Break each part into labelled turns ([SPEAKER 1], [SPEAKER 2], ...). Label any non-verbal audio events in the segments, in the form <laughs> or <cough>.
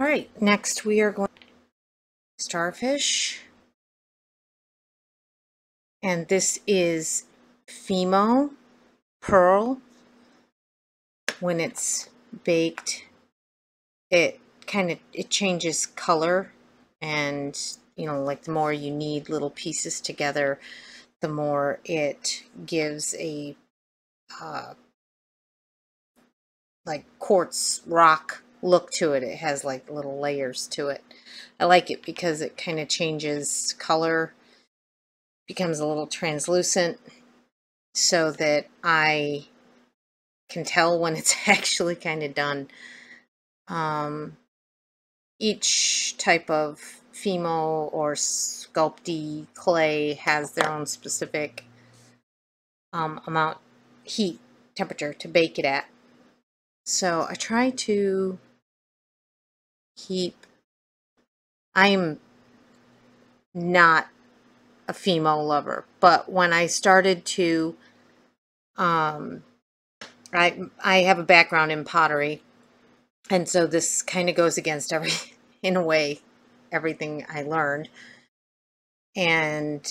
[SPEAKER 1] All right, next we are going starfish. And this is Fimo Pearl. When it's baked, it kind of it changes color and you know like the more you knead little pieces together the more it gives a uh, like quartz rock look to it. It has like little layers to it. I like it because it kind of changes color, becomes a little translucent so that I can tell when it's <laughs> actually kind of done. Um, each type of Fimo or Sculpey clay has their own specific um, amount heat temperature to bake it at. So I try to keep, I'm not a Fimo lover, but when I started to, um, I, I have a background in pottery, and so this kind of goes against every, <laughs> in a way, everything I learned. And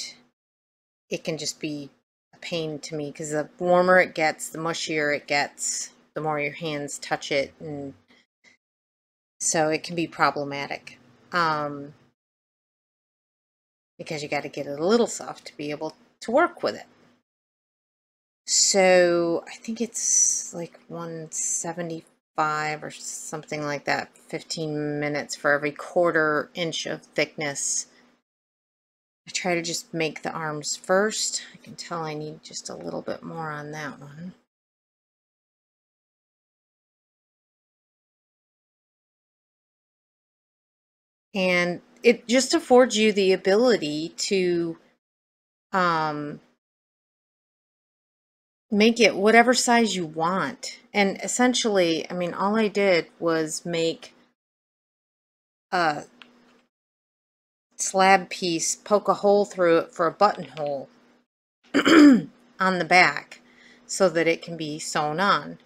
[SPEAKER 1] it can just be a pain to me because the warmer it gets, the mushier it gets, the more your hands touch it and so it can be problematic um, because you got to get it a little soft to be able to work with it. So I think it's like 175 or something like that, 15 minutes for every quarter inch of thickness. I try to just make the arms first. I can tell I need just a little bit more on that one. And it just affords you the ability to um, make it whatever size you want. And essentially, I mean, all I did was make a slab piece, poke a hole through it for a buttonhole <clears throat> on the back so that it can be sewn on.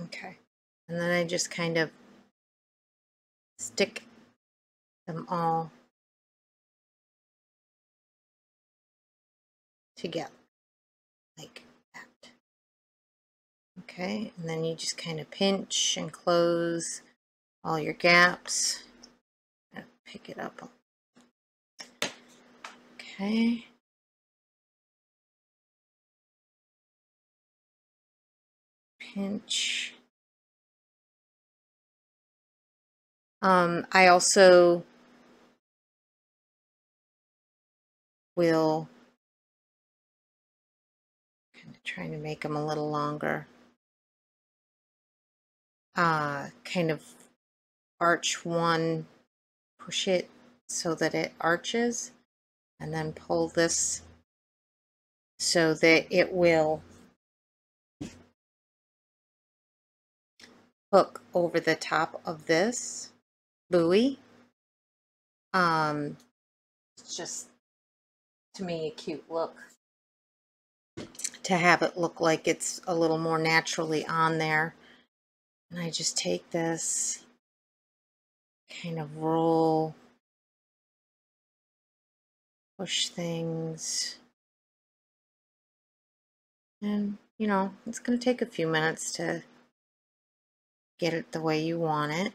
[SPEAKER 1] Okay. And then I just kind of stick them all together like that. Okay, and then you just kind of pinch and close all your gaps. and Pick it up. Okay. Pinch. Um, I also will kind of trying to make them a little longer. Uh, kind of arch one, push it so that it arches, and then pull this so that it will hook over the top of this buoy. Um, it's just, to me, a cute look to have it look like it's a little more naturally on there. And I just take this, kind of roll, push things. And, you know, it's going to take a few minutes to get it the way you want it.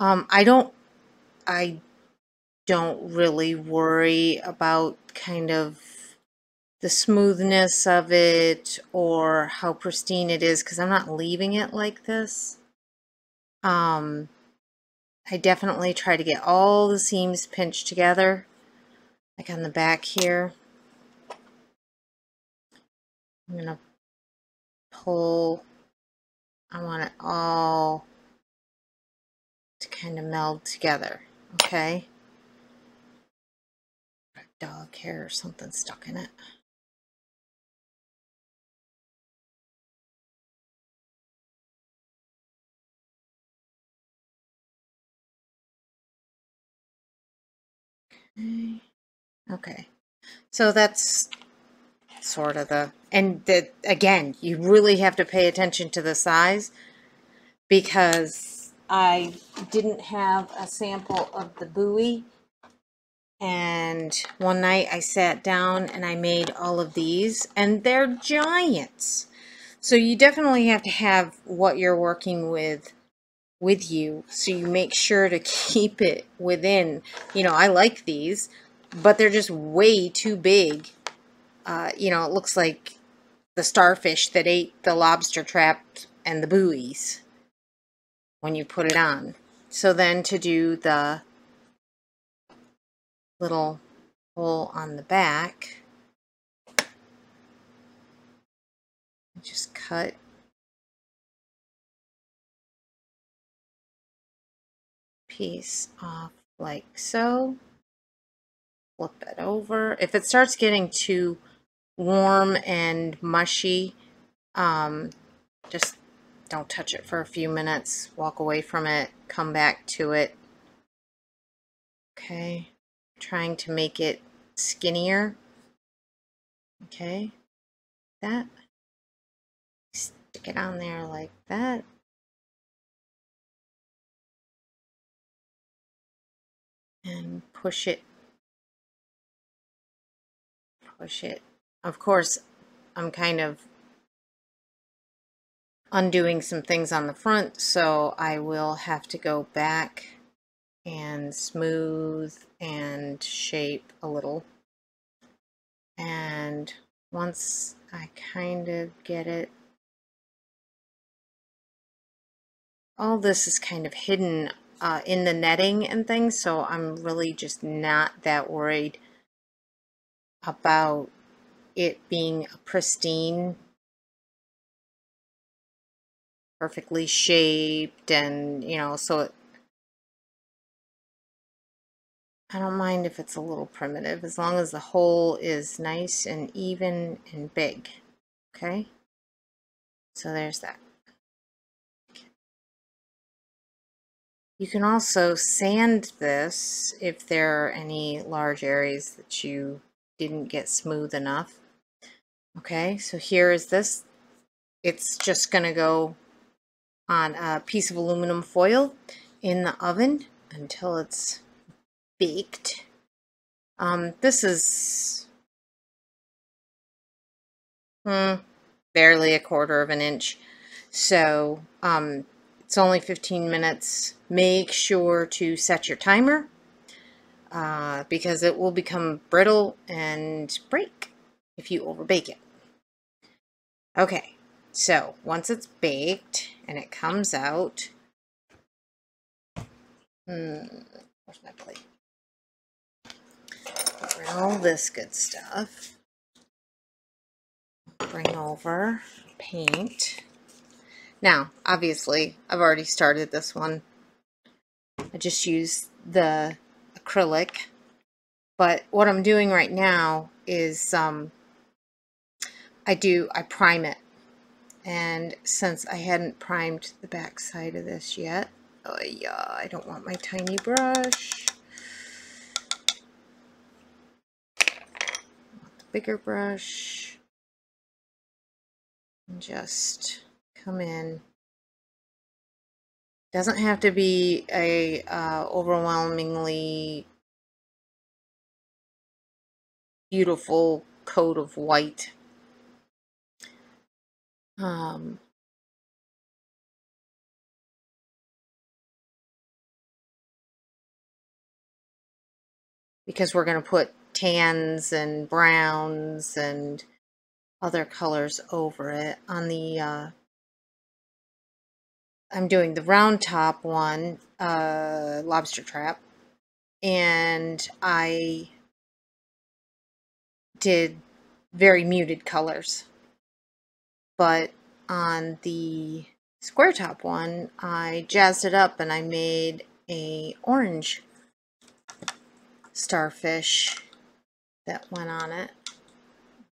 [SPEAKER 1] Um, I don't, I don't really worry about kind of the smoothness of it or how pristine it is because I'm not leaving it like this. Um, I definitely try to get all the seams pinched together, like on the back here. I'm going to pull, I want it all to kind of meld together, okay? Dog hair or something stuck in it. Okay. Okay. So that's sort of the, and the, again, you really have to pay attention to the size because I didn't have a sample of the buoy. And one night I sat down and I made all of these and they're giants. So you definitely have to have what you're working with with you so you make sure to <laughs> keep it within you know I like these but they're just way too big uh, you know it looks like the starfish that ate the lobster trap and the buoys when you put it on so then to do the little hole on the back just cut piece off like so. Flip it over. If it starts getting too warm and mushy, um, just don't touch it for a few minutes. Walk away from it. Come back to it. Okay. Trying to make it skinnier. Okay. That stick it on there like that. And push it, push it. Of course, I'm kind of undoing some things on the front, so I will have to go back and smooth and shape a little. And once I kind of get it all this is kind of hidden uh, in the netting and things, so I'm really just not that worried about it being a pristine, perfectly shaped, and, you know, so it, I don't mind if it's a little primitive, as long as the hole is nice and even and big, okay? So there's that. You can also sand this if there are any large areas that you didn't get smooth enough. Okay, so here is this. It's just going to go on a piece of aluminum foil in the oven until it's baked. Um, this is hmm, barely a quarter of an inch. So um, it's only 15 minutes. Make sure to set your timer uh, because it will become brittle and break if you overbake it. Okay, so once it's baked and it comes out, hmm, where's my plate? Bring all this good stuff. Bring over paint. Now, obviously, I've already started this one. I just used the acrylic. But what I'm doing right now is um, I do, I prime it. And since I hadn't primed the back side of this yet, oh yeah, I don't want my tiny brush. Bigger brush. And just come in. Doesn't have to be a uh, overwhelmingly beautiful coat of white. Um, because we're going to put tans and browns and other colors over it on the uh, I'm doing the round top one, uh, lobster trap, and I did very muted colors. But on the square top one, I jazzed it up and I made a orange starfish that went on it.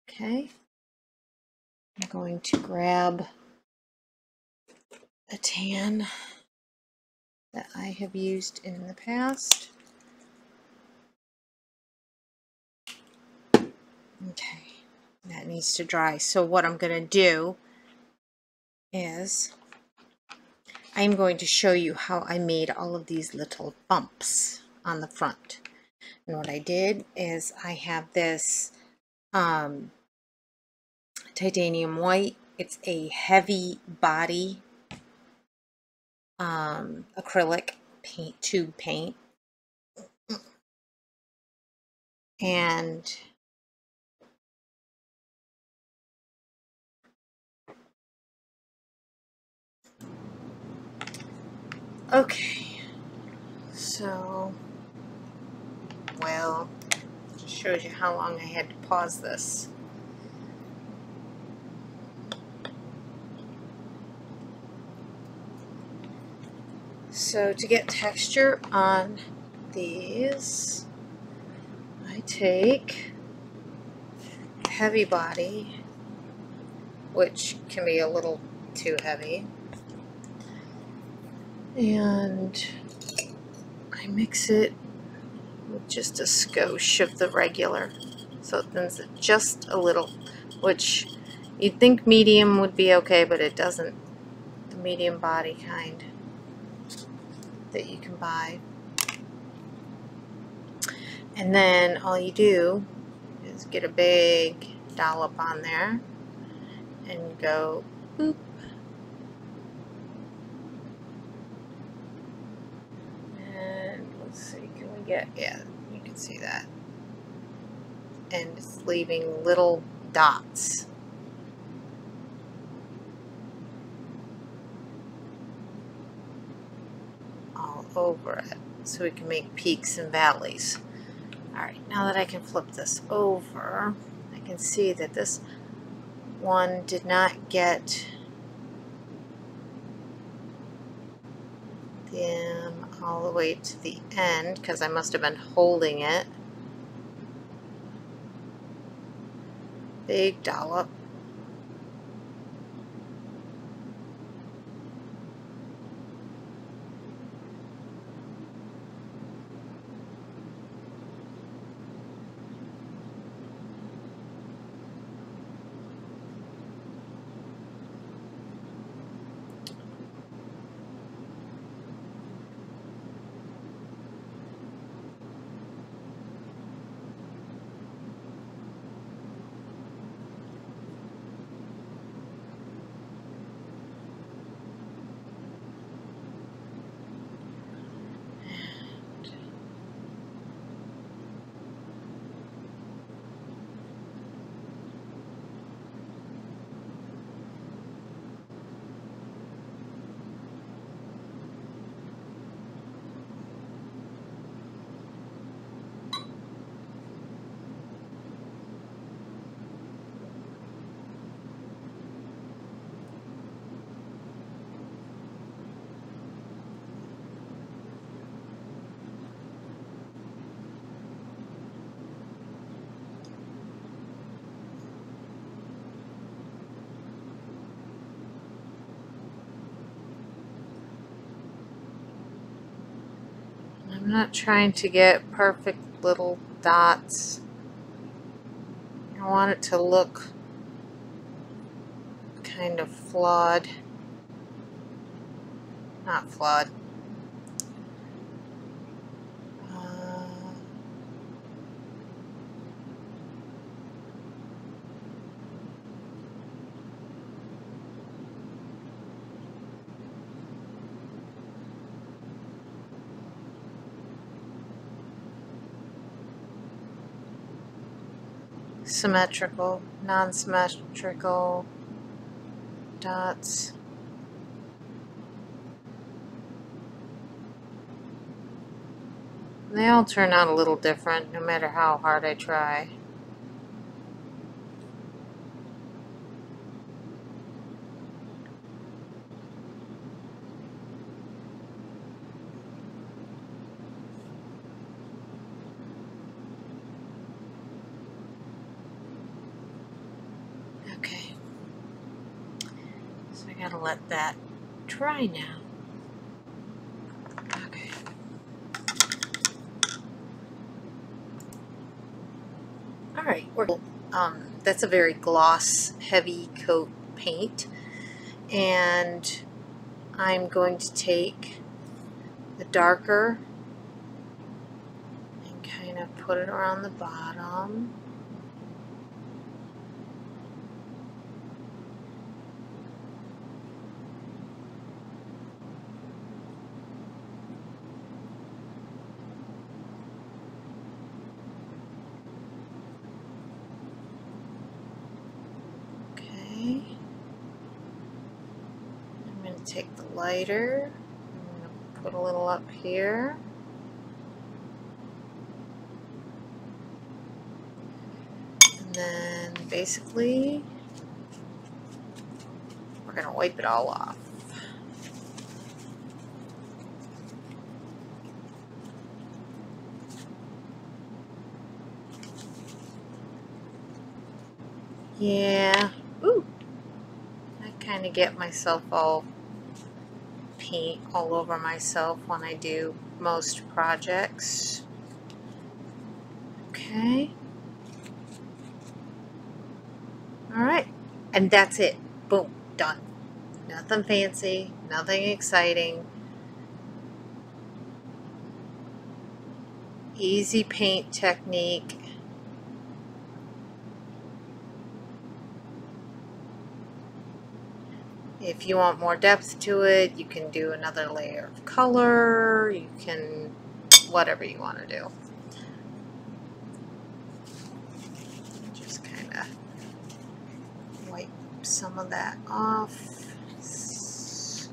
[SPEAKER 1] Okay. I'm going to grab a tan that I have used in the past. Okay, that needs to dry. So what I'm going to do is I'm going to show you how I made all of these little bumps on the front. And what I did is I have this um, titanium white. It's a heavy body um, acrylic paint tube paint. And okay, so well, just shows you how long I had to pause this. So to get texture on these, I take heavy body, which can be a little too heavy, and I mix it with just a skosh of the regular. So it thins it just a little, which you'd think medium would be okay, but it doesn't. The medium body kind that you can buy. And then all you do is get a big dollop on there and go boop. And let's see, can we get, yeah, you can see that. And it's leaving little dots. all over it so we can make peaks and valleys. Alright, now that I can flip this over, I can see that this one did not get them all the way to the end because I must have been holding it. Big dollop. I'm not trying to get perfect little dots. I want it to look kind of flawed. Not flawed. Symmetrical, non-symmetrical dots. They all turn out a little different no matter how hard I try. Okay. So I gotta let that dry now. Okay. Alright, we're um, that's a very gloss heavy coat paint and I'm going to take the darker and kind of put it around the bottom Okay. I'm going to take the lighter, put a little up here. And then basically, we're going to wipe it all off. Yeah. Ooh. I kind of get myself all paint all over myself when I do most projects. Okay. Alright. And that's it. Boom. Done. Nothing fancy. Nothing exciting. Easy paint technique. If you want more depth to it, you can do another layer of color. You can, whatever you want to do. Just kind of wipe some of that off. So,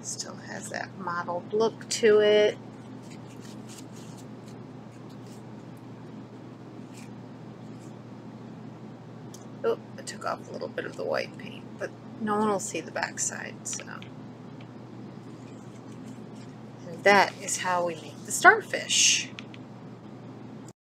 [SPEAKER 1] still has that mottled look to it. Oh, I took off a little bit of the white paint, but no one will see the backside, so. And that is how we make the starfish.